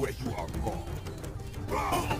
where you are wrong.